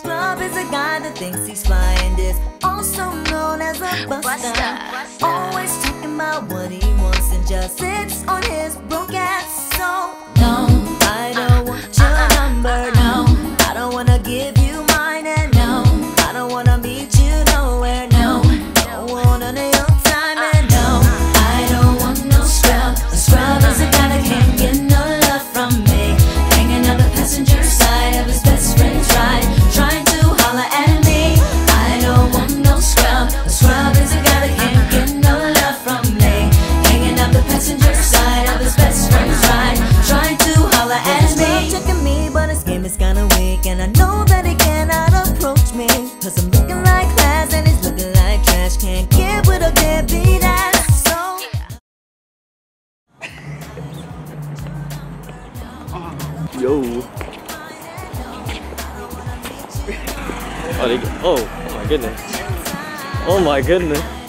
a guy that thinks he's flying this, also known as a buster. Always talking about what he wants and just sits on his broke ass. I know that he cannot approach me. Cause I'm looking like class and he's looking like trash. Can't get with a deadbeat. So. Yo. Oh, oh, oh my goodness. Oh my goodness.